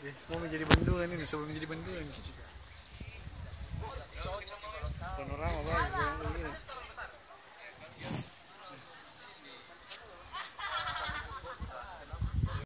Eh, mau menjadi benda ni, sebelum menjadi benda ni.